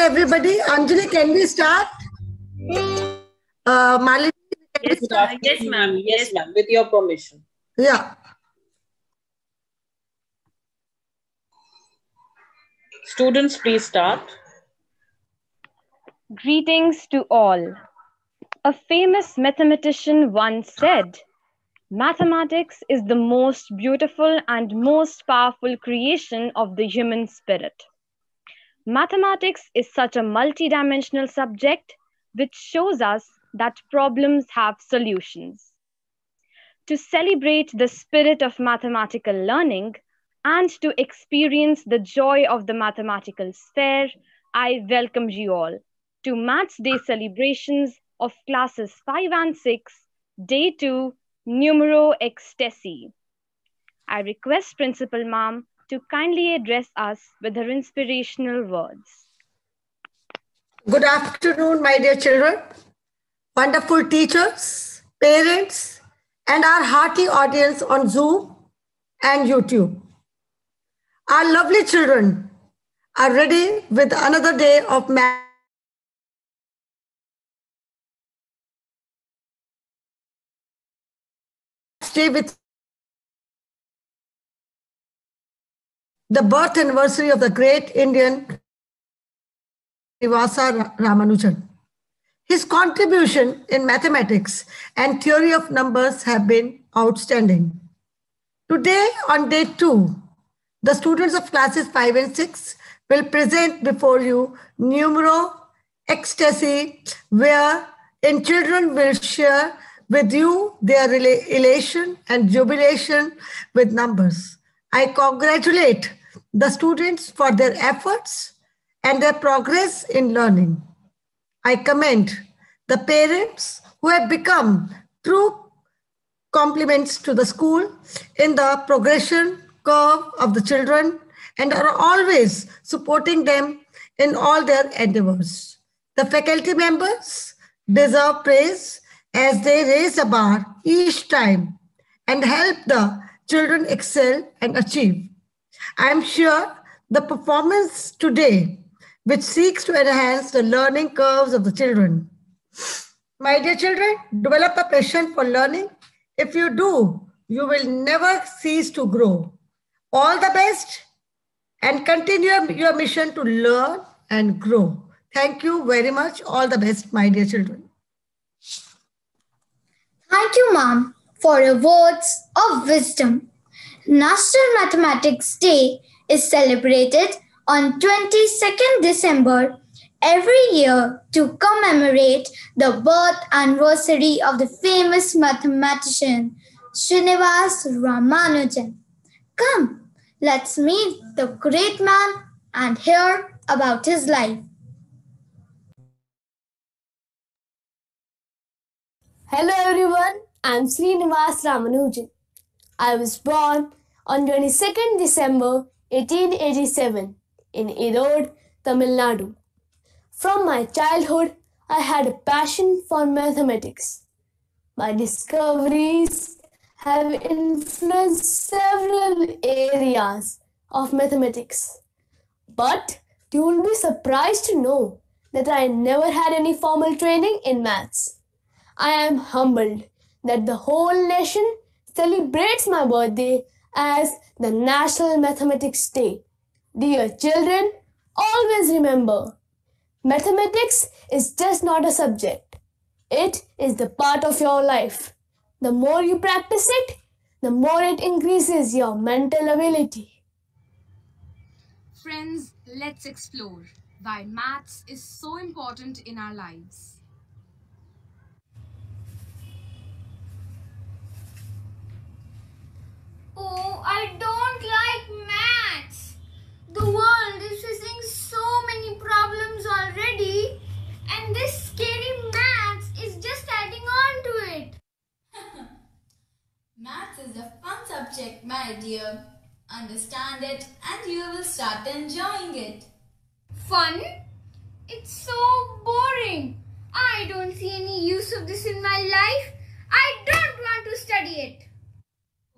Afternoon, everybody. Anjali, can we start? Uh, Malini, can we Yes, start? ma'am. Yes, ma'am. Yes, ma'am. With your permission. Yeah. Students, please start. Greetings to all. A famous mathematician once said, Mathematics is the most beautiful and most powerful creation of the human spirit. Mathematics is such a multidimensional subject which shows us that problems have solutions. To celebrate the spirit of mathematical learning and to experience the joy of the mathematical sphere, I welcome you all to Maths Day celebrations of classes 5 and 6, day 2, Numero Ecstasy. I request Principal Ma'am to kindly address us with her inspirational words. Good afternoon, my dear children, wonderful teachers, parents, and our hearty audience on Zoom and YouTube. Our lovely children are ready with another day of math. Stay with the birth anniversary of the great Indian Srinivasa Ramanujan. His contribution in mathematics and theory of numbers have been outstanding. Today, on day two, the students of classes 5 and 6 will present before you Numero Ecstasy, where in children will share with you their elation and jubilation with numbers. I congratulate the students for their efforts and their progress in learning. I commend the parents who have become true compliments to the school in the progression curve of the children and are always supporting them in all their endeavors. The faculty members deserve praise as they raise the bar each time and help the children excel and achieve. I am sure the performance today, which seeks to enhance the learning curves of the children. My dear children, develop a passion for learning. If you do, you will never cease to grow. All the best and continue your mission to learn and grow. Thank you very much. All the best, my dear children. Thank you, Mom, for awards of wisdom. National Mathematics Day is celebrated on 22nd December every year to commemorate the birth anniversary of the famous mathematician Srinivas Ramanujan. Come, let's meet the great man and hear about his life. Hello everyone, I'm Srinivas Ramanujan. I was born on 22nd December 1887 in Erode, Tamil Nadu. From my childhood, I had a passion for mathematics. My discoveries have influenced several areas of mathematics. But you will be surprised to know that I never had any formal training in maths. I am humbled that the whole nation celebrates my birthday as the National Mathematics Day. Dear children, always remember mathematics is just not a subject, it is the part of your life. The more you practice it, the more it increases your mental ability. Friends, let's explore why maths is so important in our lives. Oh, I don't like maths. The world is facing so many problems already, and this scary maths is just adding on to it. Maths is a fun subject, my dear. Understand it and you will start enjoying it. Fun? It's so boring. I don't see any use of this in my life. I don't want to study it.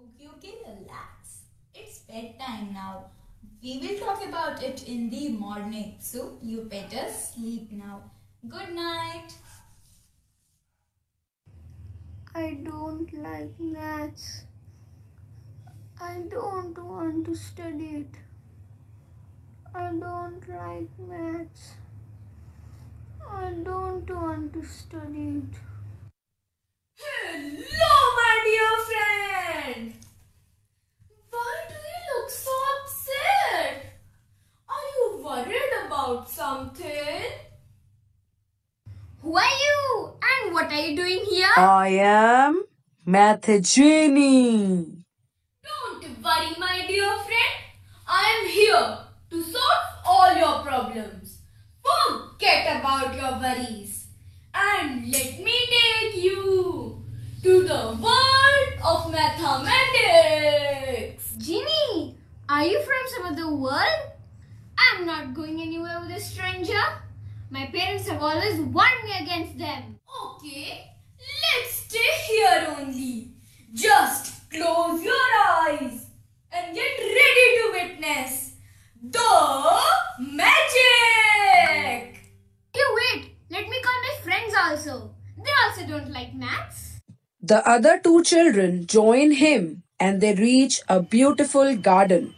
Okay, okay, relax. It's bedtime now. We will talk about it in the morning. So you better sleep now. Good night. I don't like maths. I don't want to study it. I don't like maths. I don't want to study it. Hello, my dear friend. Why do you look so upset? Are you worried about something? Who are you? And what are you doing here? I am Math Genie. Don't worry, my dear friend. I am here to solve all your problems. Forget about your worries and let me take you to the world of mathematics. Ginny, are you from some other world? I'm not going anywhere with a stranger. My parents have always warned me against them. Okay, let's stay here only. Just close your eyes and get ready to witness the magic. You wait, let me call my friends also. They also don't like maths. The other two children join him and they reach a beautiful garden.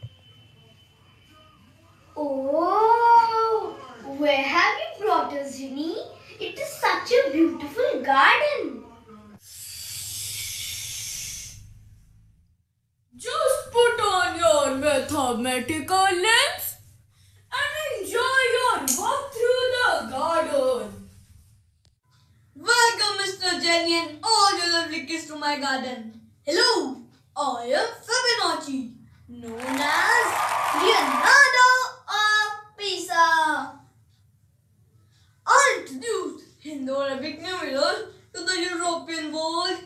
Oh, where have you brought us, Ginny? It is such a beautiful garden. Just put on your mathematical lens and enjoy your walk through the garden. Welcome, Mr. Jenny and all your lovely kids to my garden. Hello, I am Fibonacci, known as Leonardo of Pisa. I introduced Indo-Arabic numerals to the European world,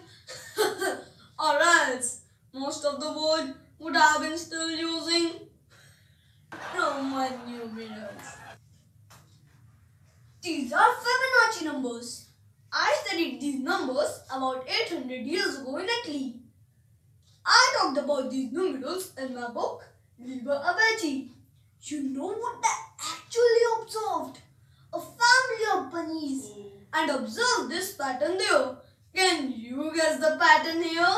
or else most of the world would have been still using Roman numerals. These are Fibonacci numbers. I studied these numbers about 800 years ago in Italy. I talked about these numerals in my book, Liber Abaci. You know what I actually observed? A family of bunnies mm. and observe this pattern there. Can you guess the pattern here?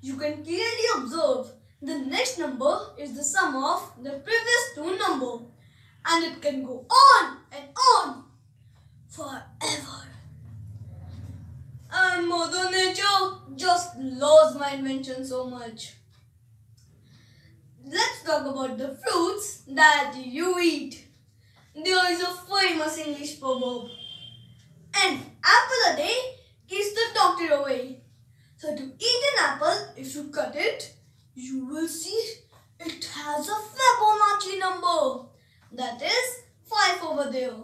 You can clearly observe the next number is the sum of the previous two number and it can go on and on forever. And Mother Nature just loves my invention so much. Let's talk about the fruits that you eat. There is a famous English proverb. An apple a day keeps the doctor away. So to eat an apple, if you cut it, you will see it has a Fibonacci number. That is 5 over there.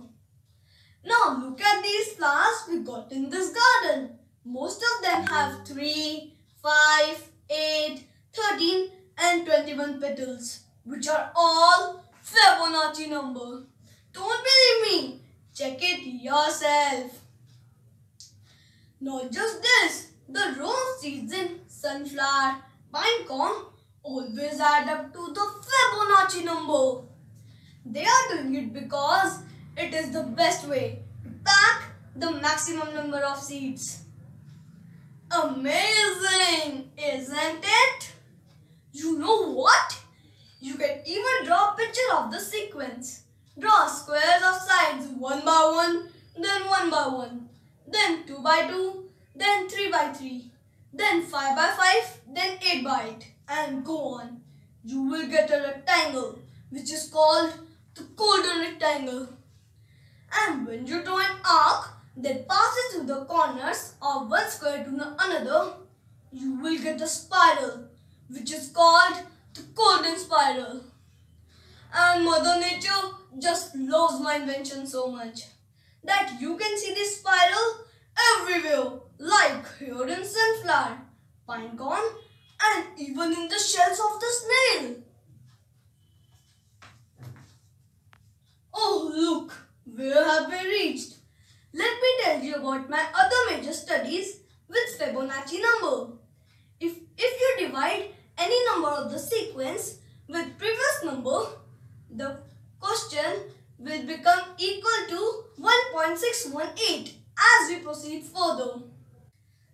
Now look at these flowers we got in this garden. Most of them have 3, 5, 8, 13 and 21 petals which are all Fibonacci number. Don't believe me? Check it yourself. Not just this, the rose seeds in sunflower, pine cone always add up to the Fibonacci number. They are doing it because it is the best way to pack the maximum number of seeds. Amazing, isn't it? You know what? You can even draw a picture of the sequence. Draw squares of sides 1 by 1, then 1 by 1, then 2 by 2, then 3 by 3, then 5 by 5, then 8 by 8 and go on. You will get a rectangle which is called the golden rectangle. And when you draw an arc that passes through the corners of one square to the another, you will get a spiral which is called the golden spiral. And Mother Nature just loves my invention so much that you can see this spiral everywhere like here in sunflower, pine cone and even in the shells of the snail. Oh look, where have we reached? Let me tell you about my other major studies with Fibonacci number. If, if you divide any number of the sequence with previous number, question will become equal to 1.618 as we proceed further.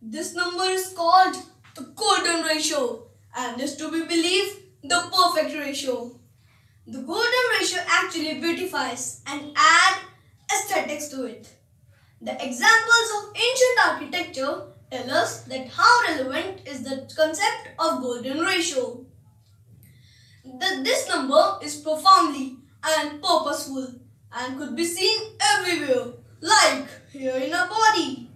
This number is called the golden ratio and is to be believed the perfect ratio. The golden ratio actually beautifies and adds aesthetics to it. The examples of ancient architecture tell us that how relevant is the concept of golden ratio. That this number is profoundly and purposeful and could be seen everywhere, like here in our body.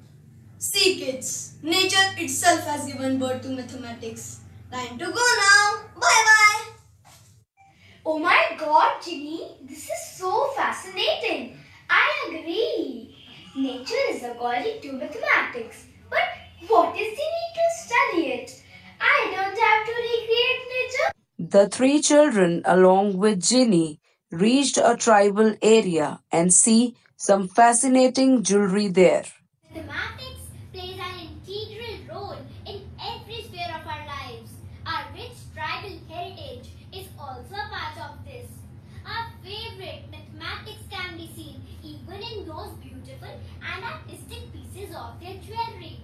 See kids, nature itself has given birth to mathematics. Time to go now. Bye bye. Oh my god, Ginny, this is so fascinating. I agree. Nature is according to mathematics. But what is the need to study it? I don't have to recreate nature. The three children, along with Ginny, reached a tribal area and see some fascinating jewelry there. Mathematics plays an integral role in every sphere of our lives. Our rich tribal heritage is also a part of this. Our favorite mathematics can be seen even in those beautiful and artistic pieces of their jewelry.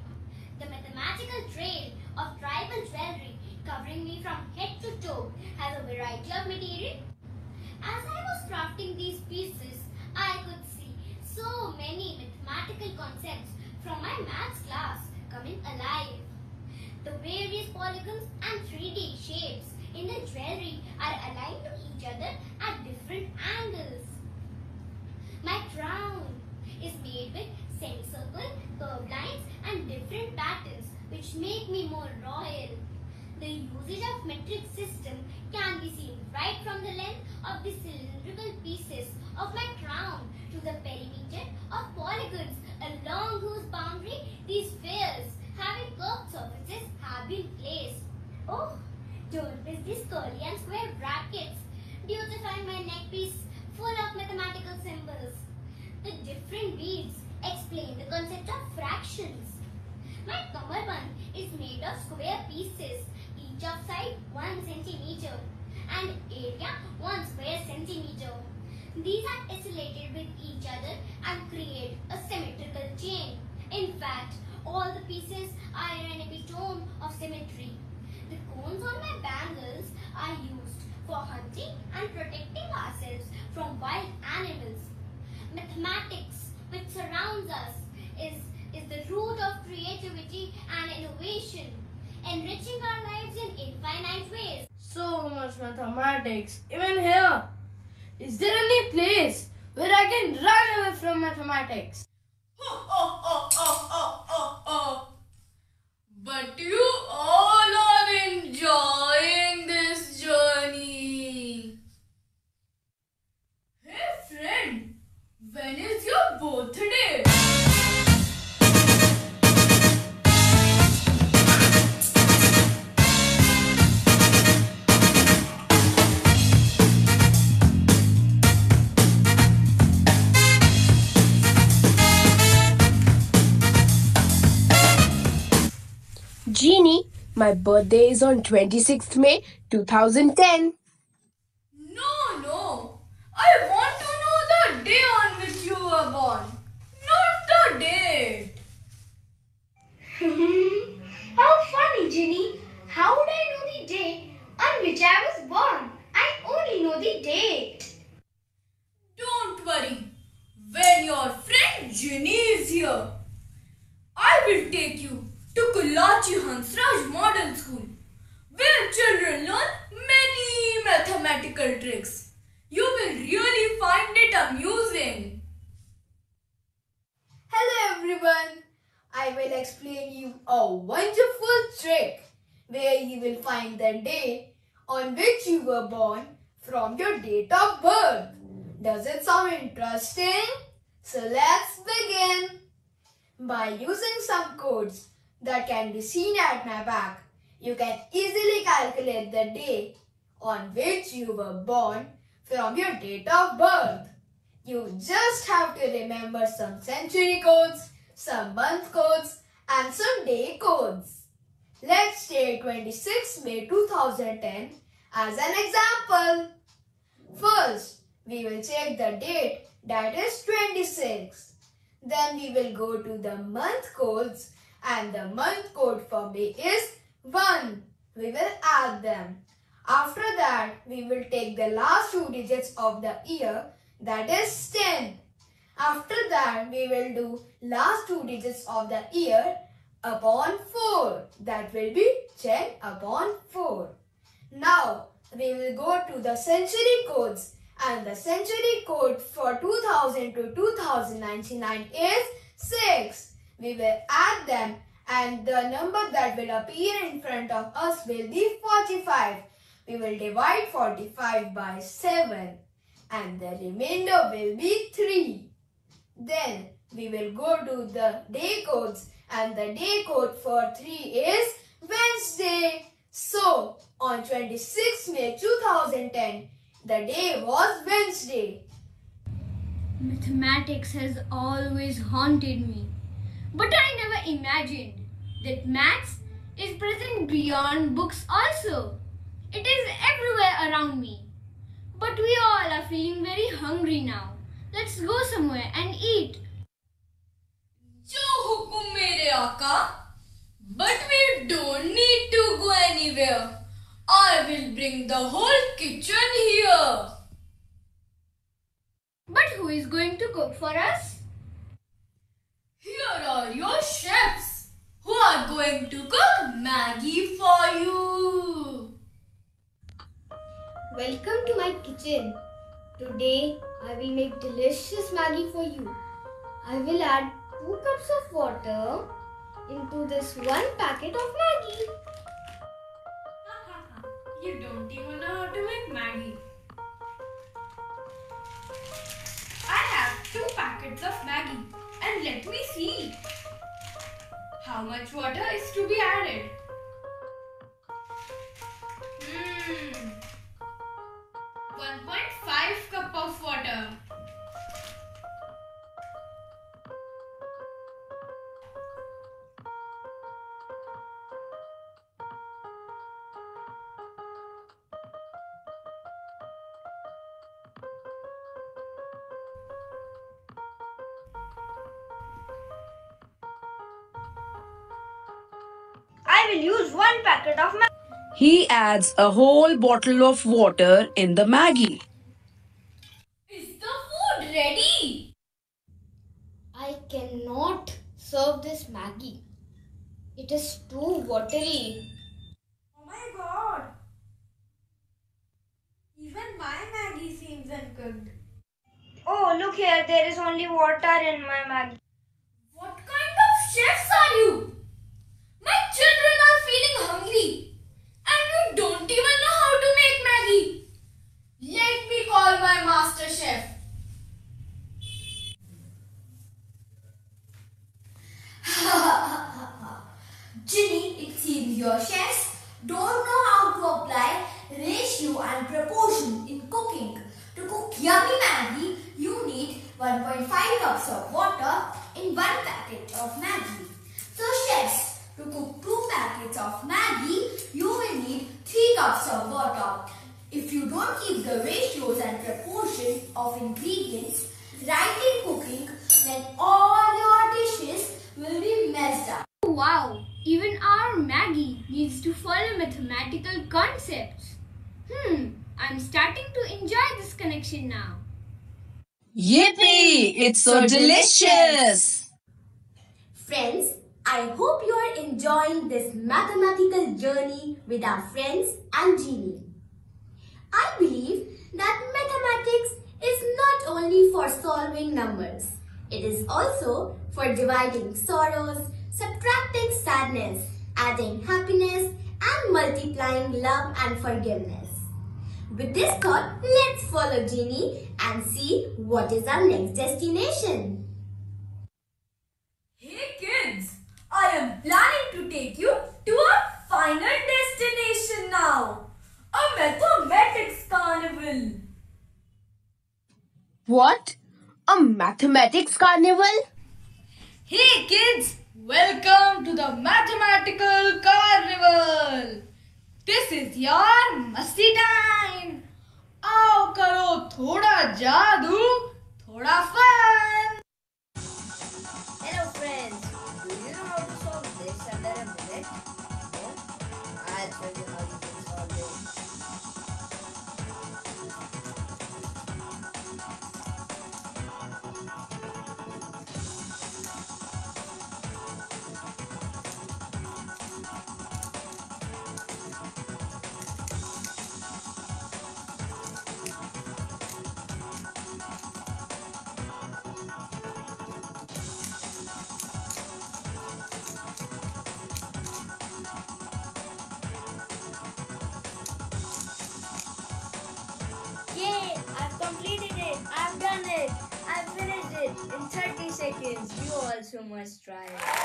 The mathematical trail of tribal jewelry covering me from head to toe has a variety of material. As I was crafting these pieces, I could see so many mathematical concepts from my maths class coming alive. The various polygons and 3D shapes in the jewelry are aligned to each other at different angles. My crown is made with semicircle, curved lines and different patterns which make me more royal. The usage of metric system can be seen right from the length of the cylindrical pieces of my crown to the perimeter of polygons along whose boundary these spheres having curved surfaces have been placed. Oh, don't miss these curly and square brackets beautifying my neckpiece full of mathematical symbols. The different beads explain the concept of fractions. My kamarband is made of square pieces, each of side 1 centimeter and area 1 square centimeter. These are isolated with each other and create a symmetrical chain. In fact, all the pieces are an epitome of symmetry. The cones on my bangles are used for hunting and protecting ourselves from wild animals. Mathematics, which surrounds us, is, is the root of creativity and innovation, enriching our lives in infinite ways. So much mathematics, even here. Is there any place where I can run away from mathematics? Oh, oh, oh, oh, oh, oh, oh. But you all are enjoying this journey. Hey friend, when is your birthday? Genie, my birthday is on 26th May 2010. No, no. I want to know the day on which you were born, not the date. How funny, Ginny. How would I know the day on which I was born? I only know the date. Don't worry. When your friend Ginny is here, I will take you to Kulachi Hansraj Model School, where children learn many mathematical tricks. You will really find it amusing. Hello everyone. I will explain you a wonderful trick where you will find the day on which you were born from your date of birth. Does it sound interesting? So let's begin. By using some codes that can be seen at my back, you can easily calculate the day on which you were born from your date of birth. You just have to remember some century codes, some month codes, and some day codes. Let's take 26 May 2010 as an example. First, we will check the date that is 26. Then we will go to the month codes and the month code for May is 1. We will add them. After that, we will take the last two digits of the year that is 10. After that, we will do last two digits of the year upon 4. That will be 10 upon 4. Now, we will go to the century codes and the century code for 2000 to 2099 is 6. We will add them and the number that will appear in front of us will be 45. We will divide 45 by 7 and the remainder will be 3. Then we will go to the day codes and the day code for 3 is Wednesday. So on 26 May 2010, the day was Wednesday. Mathematics has always haunted me, but I never imagined that maths is present beyond books also. It is everywhere around me. But we all are feeling very hungry now. Let's go somewhere and eat. Jo hukum mere aka. But we don't need to go anywhere. I will bring the whole kitchen here. But who is going to cook for us? Here are your chefs who are going to cook Maggi for you. Welcome to my kitchen. Today I will make delicious Maggi for you. I will add 2 cups of water into this one packet of Maggi. You don't even know how to make Maggi. I have two packets of Maggi and let me see how much water is to be added. Hmm. 1.5 cup of water. Will use one packet of Maggi. He adds a whole bottle of water in the Maggi. Is the food ready? I cannot serve this Maggi. It is too watery. Oh my god. Even my Maggi seems uncooked. Oh, look here, there is only water in my Maggi. What kind of chefs are you? My children are feeling hungry and you don't even know how to make Maggi. Let me call my master chef. Genie, it seems your chefs don't know how to apply ratio and proportion in cooking. To cook yummy Maggi, you need 1.5 cups of water in one packet of Maggi. So chefs, to cook two packets of Maggi, you will need 3 cups of water. If you don't keep the ratios and proportion of ingredients right in cooking, then all your dishes will be messed up. Wow, even our Maggi needs to follow mathematical concepts. Hmm, I'm starting to enjoy this connection now. Yippee! It's so delicious! Friends, I hope you are enjoying this mathematical journey with our friends and Genie. I believe that mathematics is not only for solving numbers, it is also for dividing sorrows, subtracting sadness, adding happiness, and multiplying love and forgiveness. With this thought, let's follow Genie and see what is our next destination. Hey kids, I am planning to take you to our final destination now. What? A mathematics carnival? Hey kids, welcome to the mathematical carnival. This is your musty time. आओ करो थोड़ा जादू थोड़ा fun I've in 30 seconds. You also must try it.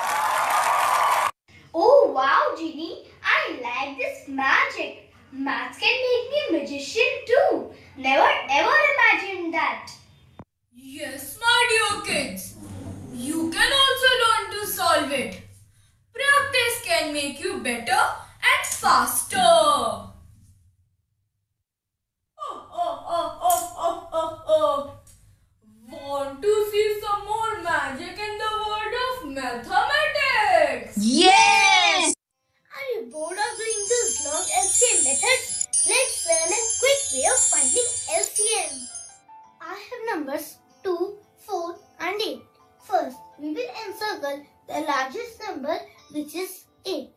First, we will encircle the largest number which is 8.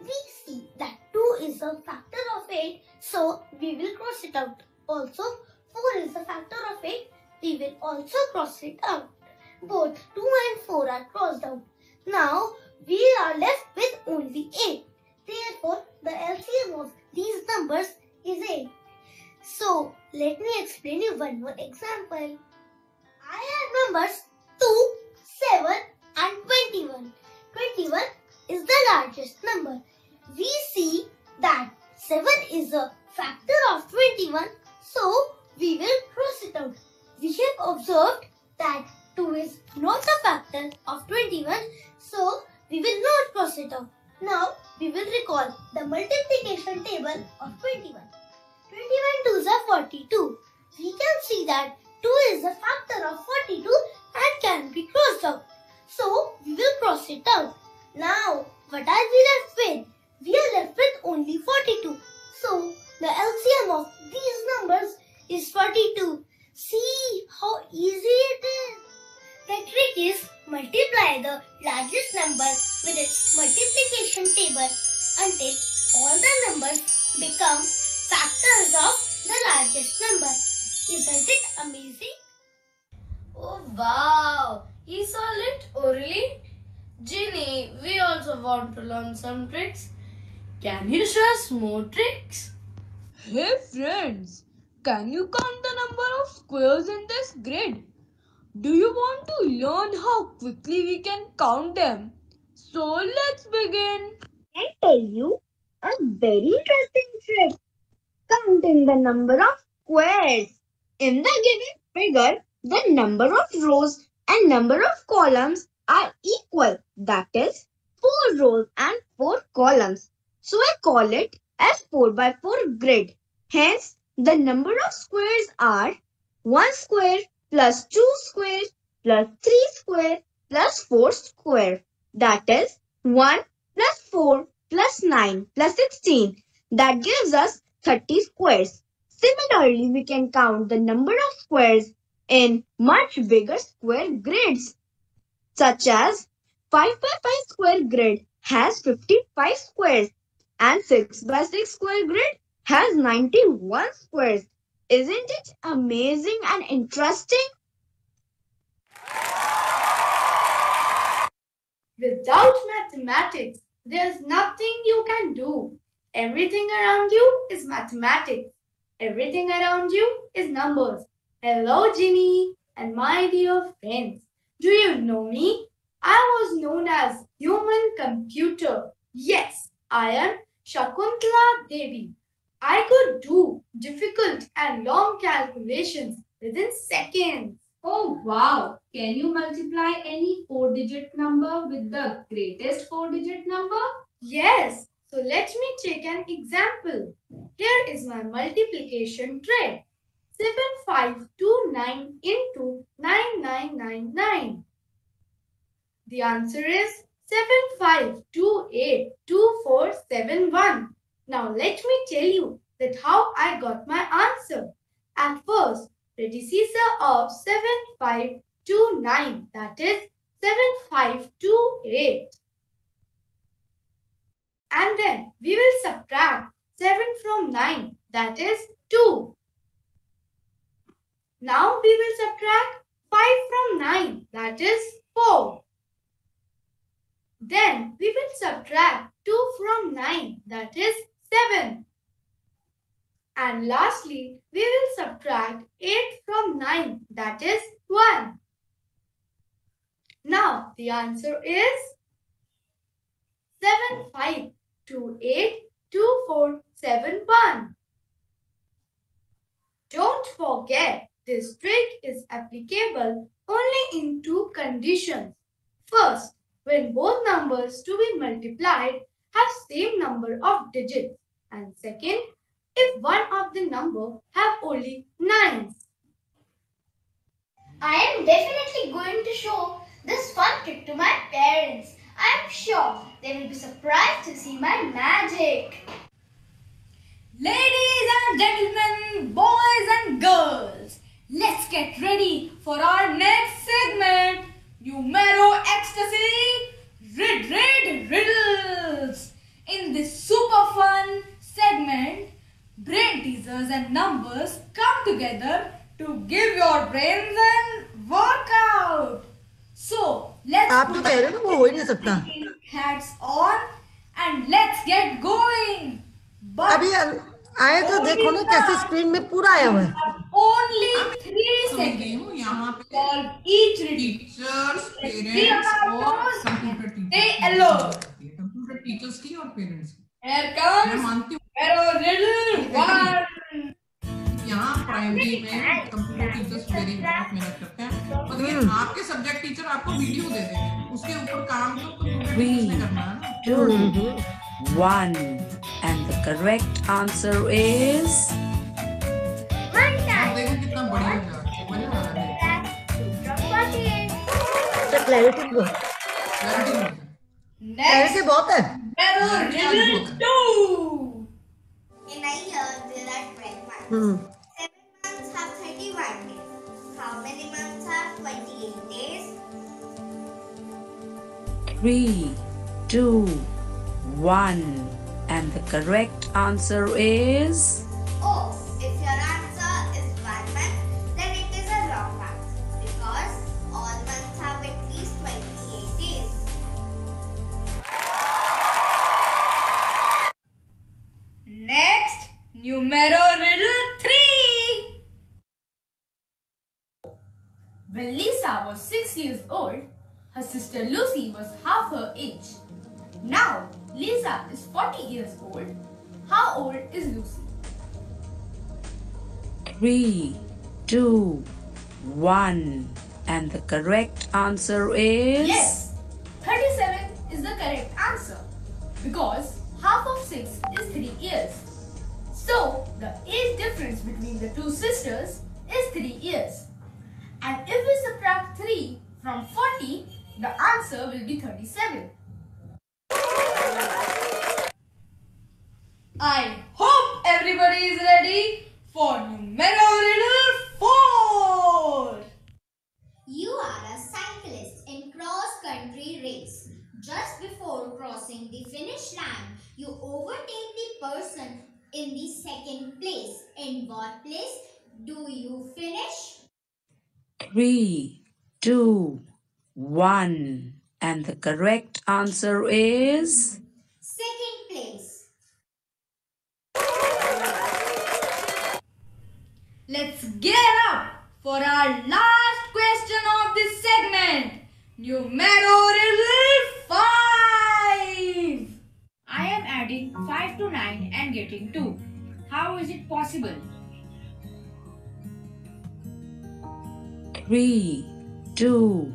We see that 2 is a factor of 8 so we will cross it out. Also, 4 is a factor of 8 we will also cross it out. Both 2 and 4 are crossed out. Now, we are left with only 8. Therefore, the LCM of these numbers is 8. So, let me explain you one more example. I have numbers 2, 7 and 21. 21 is the largest number. We see that 7 is a factor of 21, so we will cross it out. We have observed that 2 is not a factor of 21, so we will not cross it out. Now, we will recall the multiplication table of 21. 21 twos are 42. We can see that 2 is a factor of 42 and can be crossed out. So, we will cross it out. Now, what are we left with? We are left with only 42. So, the LCM of these numbers is 42. See how easy it is. The trick is multiply the largest number with its multiplication table until all the numbers become factors of the largest number. Isn't it amazing? Wow! He solved it orally? Genie, we also want to learn some tricks. Can you show us more tricks? Hey friends, can you count the number of squares in this grid? Do you want to learn how quickly we can count them? So let's begin. I tell you a very interesting trick. Counting the number of squares. In the given figure, the number of rows and number of columns are equal. That is 4 rows and 4 columns. So I call it as 4 by 4 grid. Hence, the number of squares are 1 square plus 2 square plus 3 square plus 4 square. That is 1 plus 4 plus 9 plus 16. That gives us 30 squares. Similarly, we can count the number of squares in much bigger square grids, such as 5 by 5 square grid has 55 squares and 6 by 6 square grid has 91 squares. Isn't it amazing and interesting? Without mathematics, there's nothing you can do. Everything around you is mathematics. Everything around you is numbers. Hello, Jimmy, and my dear friends. Do you know me? I was known as human computer. Yes, I am Shakuntala Devi. I could do difficult and long calculations within seconds. Oh wow! Can you multiply any four digit number with the greatest four digit number? Yes. So let me take an example. Here is my multiplication tray. 7529 into 9999. The answer is 75282471. Now let me tell you that how I got my answer. At first, predecessor of 7529 that is 7528. And then we will subtract 7 from 9 that is 2. Now we will subtract 5 from 9 that is 4. Then we will subtract 2 from 9 that is 7. And lastly, we will subtract 8 from 9 That is 1. Now the answer is 75282471. Don't forget this trick is applicable only in two conditions. First, when both numbers to be multiplied have same number of digits. And second, if one of the number have only nines. I am definitely going to show this fun trick to my parents. I am sure they will be surprised to see my magic. Ladies and gentlemen, boys and girls, Let's get ready for our next segment, Numero Ecstasy Rid Rid Riddles. In this super fun segment, brain teasers and numbers come together to give your brains an workout. So, let's put hats on and let's get going. But... आए तो देखो ना कैसे screen में पूरा आया हुआ है only three seconds. यहाँ पे. टीचर्स पेरेंट्स और कंप्यूटर टीचर्स. कंप्यूटर की और पेरेंट्स की मानती हूँ. यहाँ प्राइमरी में कंप्यूटर टीचर्स वेरी बहुत मेहनत करते हैं और देखिए आपके सब्जेक्ट टीचर आपको वीडियो दे देंगे उसके ऊपर काम तो कंप्यूटर टीचर्स ने करना है ना two, one. And the correct answer is अब देखो कितना बढ़िया जा रहा है मजा आ रहा है तो क्लैरिटी बहुत क्लैरिटी नहीं है क्लैरिटी बहुत है Arrow riddle two. In a year, there are 12 months. Hmm Seven months have 31 days. How many months have 28 days? three, two, one. And the correct answer is Oh, if your answer is one month, then it is a wrong answer because all months have at least 28 days. Next, numero riddle three. When Lisa was six years old, her sister Lucy was half her age. Now, Lisa is 40 years old. How old is Lucy? three, two, one. And the correct answer is Yes, 37 is the correct answer because half of 6 is 3 years. So, the age difference between the two sisters is 3 years. And if we subtract 3 from 40, the answer will be 37. I hope everybody is ready for numero riddle four. You are a cyclist in cross-country race. Just before crossing the finish line, you overtake the person in the second place. In what place do you finish? three, two, one. And the correct answer is Second place. Let's get up for our last question of this segment. Numero five. I am adding 5 to 9 and getting 2. How is it possible? three, two,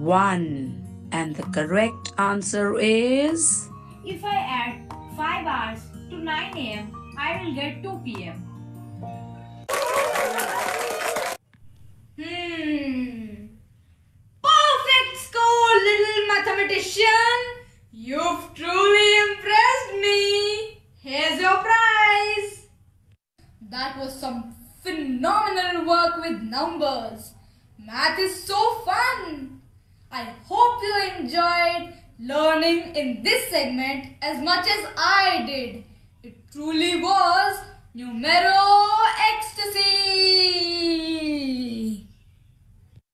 one. And the correct answer is If I add 5 hours to 9 am, I will get 2 pm. Hmm. Perfect score, little mathematician. You've truly impressed me. Here's your prize. That was some phenomenal work with numbers. Math is so fun. I hope you enjoyed learning in this segment as much as I did. It truly was numero ecstasy.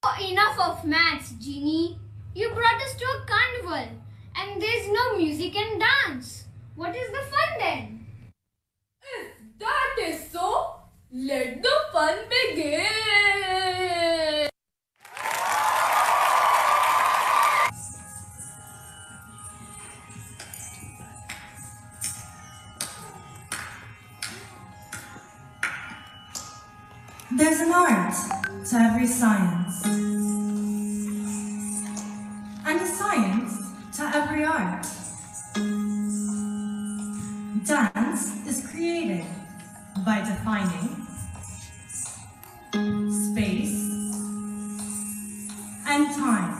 Oh, enough of maths, Genie. You brought us to a carnival and there's no music and dance. What is the fun then? If that is so, let the fun begin. There's an art to every science, and a science to every art. Dance is created by defining space and time.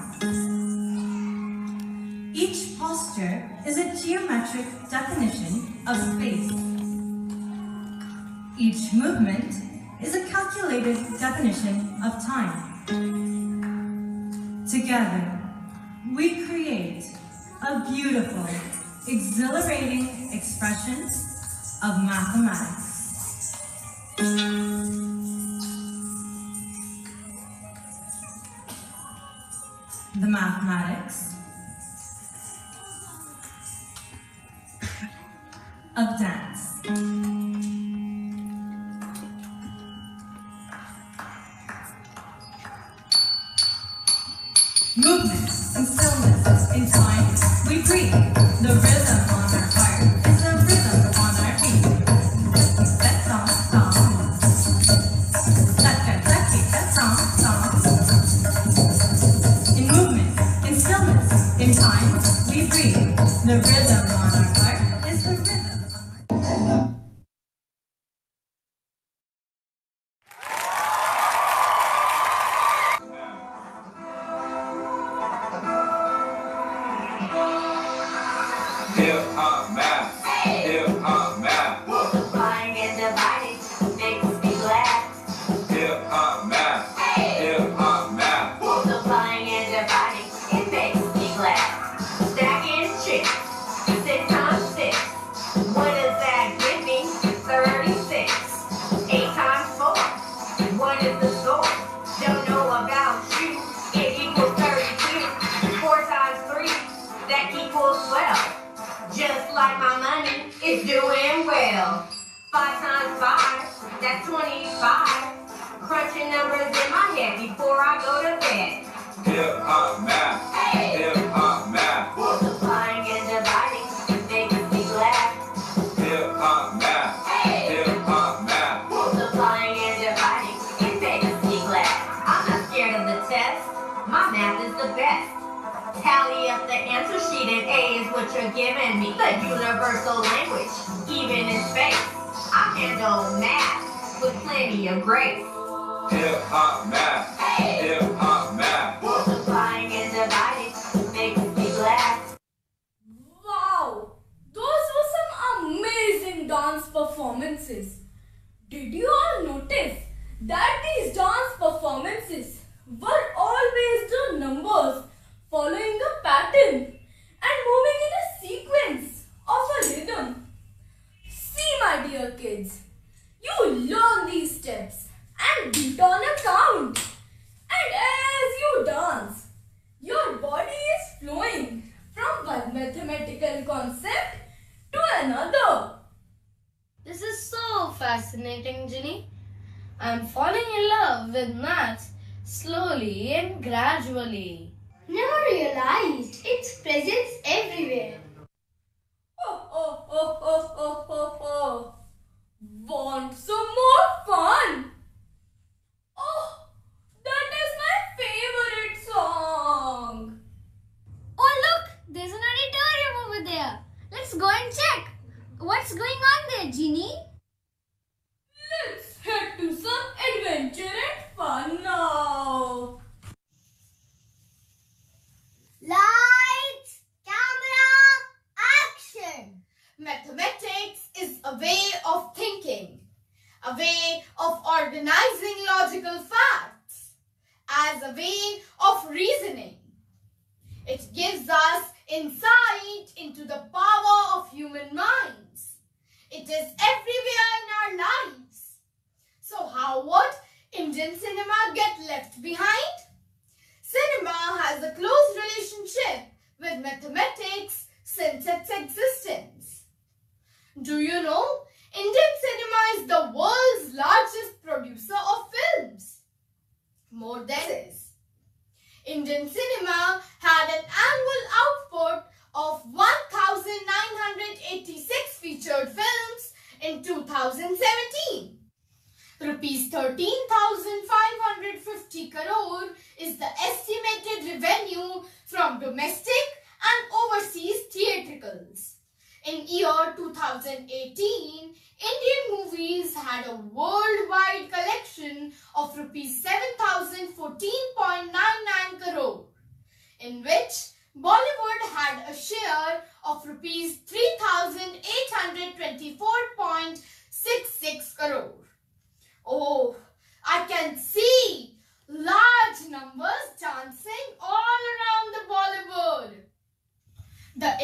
Each posture is a geometric definition of space. Each movement calculated definition of time. Together, we create a beautiful, exhilarating expression of mathematics.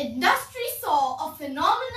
industry saw a phenomenal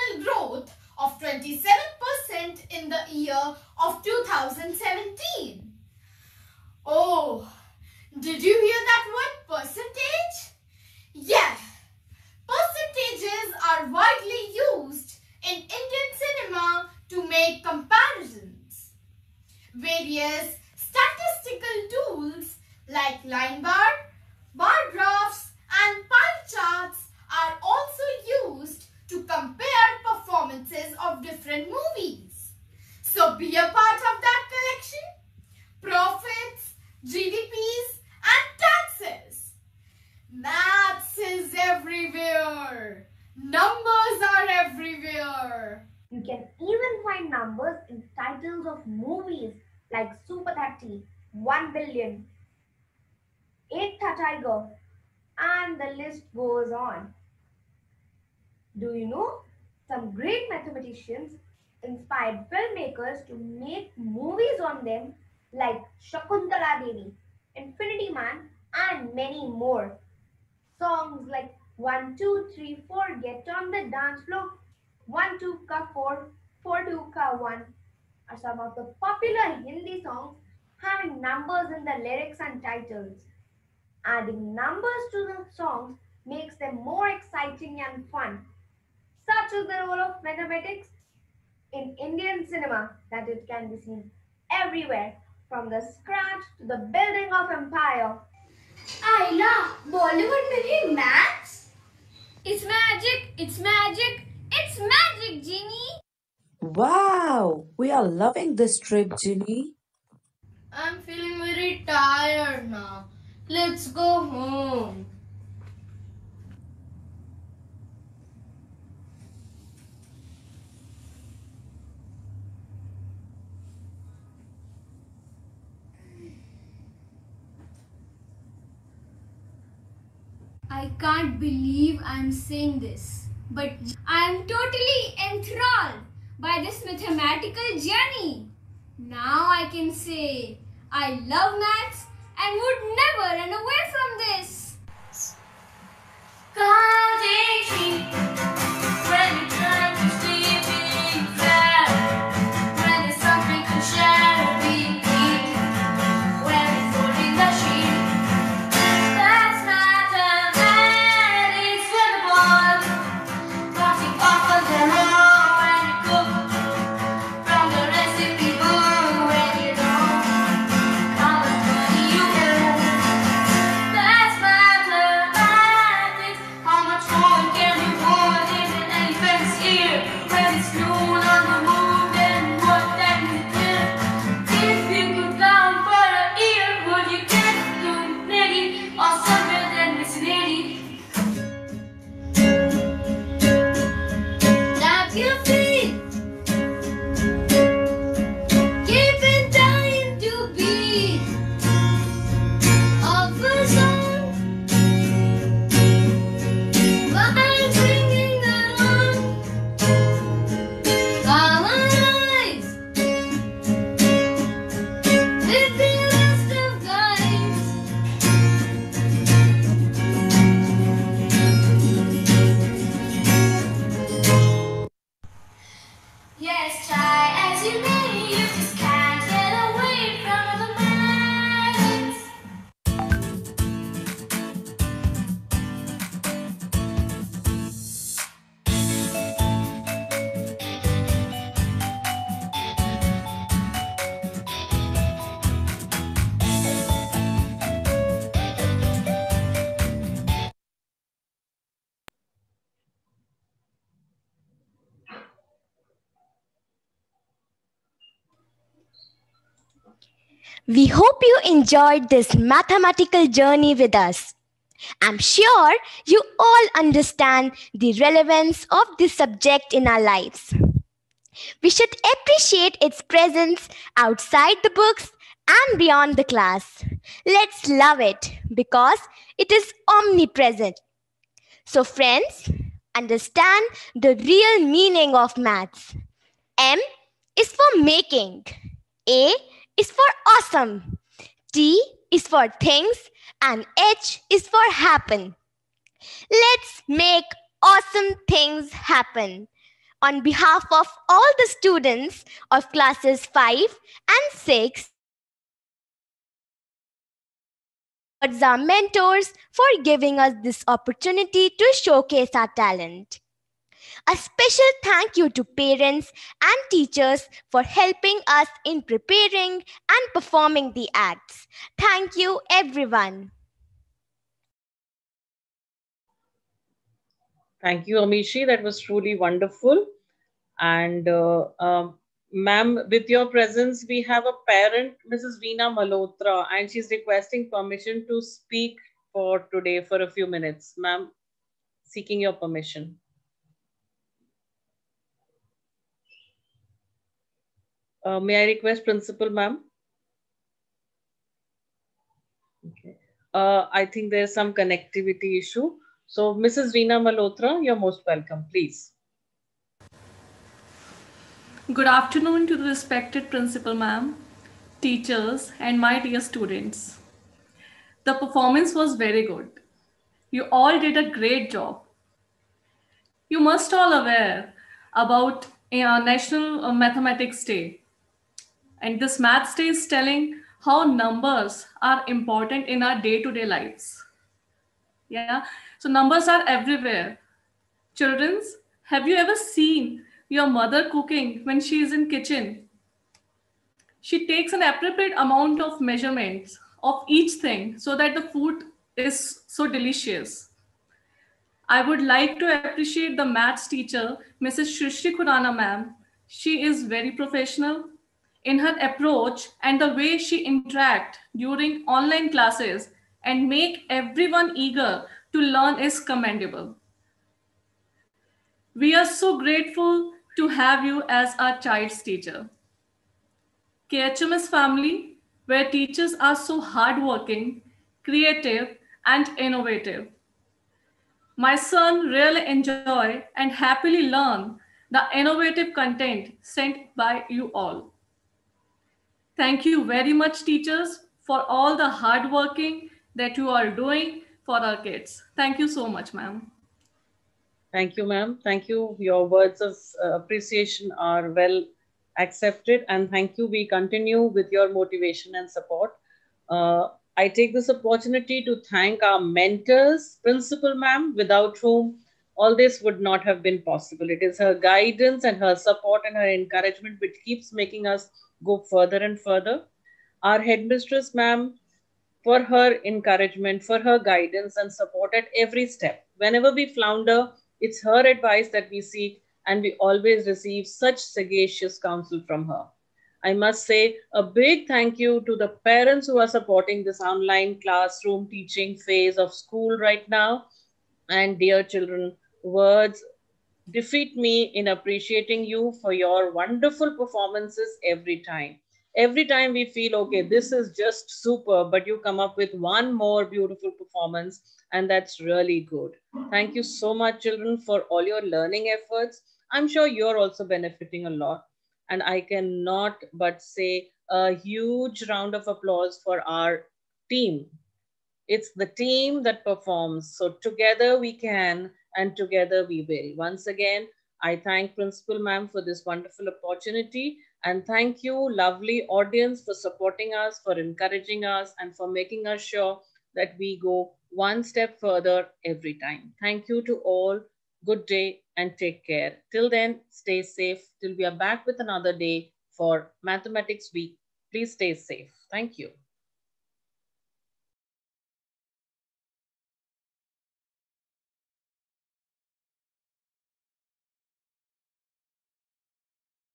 Wow, we are loving this trip, Genie. I'm feeling very tired now. Let's go home. I can't believe I'm saying this, but I'm totally enthralled by this mathematical journey. Now I can say I love maths and would never run away from this. We hope you enjoyed this mathematical journey with us. I'm sure you all understand the relevance of this subject in our lives. We should appreciate its presence outside the books and beyond the class. Let's love it because it is omnipresent. So, friends, understand the real meaning of maths. M is for making, A is for awesome, T is for things, and H is for happen. Let's make awesome things happen. On behalf of all the students of classes 5 and 6, towards our mentors for giving us this opportunity to showcase our talent. A special thank you to parents and teachers for helping us in preparing and performing the acts. Thank you, everyone. Thank you, Amishi. That was truly wonderful. And uh, um, ma'am, with your presence, we have a parent, Mrs. Veena Malhotra, and she's requesting permission to speak for today for a few minutes. Ma'am, seeking your permission. Uh, may I request principal, ma'am? Okay. Uh, I think there's some connectivity issue. So, Mrs. Reena Malhotra, you're most welcome, please. Good afternoon to the respected principal ma'am, teachers, and my dear students. The performance was very good. You all did a great job. You must all aware about uh, National uh, Mathematics Day. And this math Day is telling how numbers are important in our day-to-day lives. Yeah, so numbers are everywhere. Children's, have you ever seen your mother cooking when she is in kitchen? She takes an appropriate amount of measurements of each thing so that the food is so delicious. I would like to appreciate the maths teacher, Mrs. Shrishti Khurana ma'am. She is very professional in her approach and the way she interact during online classes and make everyone eager to learn is commendable. We are so grateful to have you as our child's teacher. KHMS family, where teachers are so hardworking, creative, and innovative. My son really enjoy and happily learn the innovative content sent by you all. Thank you very much, teachers, for all the hard working that you are doing for our kids. Thank you so much, ma'am. Thank you, ma'am. Thank you. Your words of uh, appreciation are well accepted. And thank you. We continue with your motivation and support. Uh, I take this opportunity to thank our mentors, Principal Ma'am, without whom all this would not have been possible. It is her guidance and her support and her encouragement which keeps making us go further and further. Our headmistress, ma'am, for her encouragement, for her guidance and support at every step. Whenever we flounder, it's her advice that we seek, and we always receive such sagacious counsel from her. I must say a big thank you to the parents who are supporting this online classroom teaching phase of school right now. And dear children, words defeat me in appreciating you for your wonderful performances every time. Every time we feel, okay, this is just super, but you come up with one more beautiful performance, and that's really good. Thank you so much, children, for all your learning efforts. I'm sure you're also benefiting a lot. And I cannot but say a huge round of applause for our team. It's the team that performs. So together we can and together we will. Once again, I thank Principal Ma'am for this wonderful opportunity and thank you, lovely audience, for supporting us, for encouraging us, and for making us sure that we go one step further every time. Thank you to all. Good day and take care. Till then, stay safe till we are back with another day for Mathematics Week. Please stay safe. Thank you.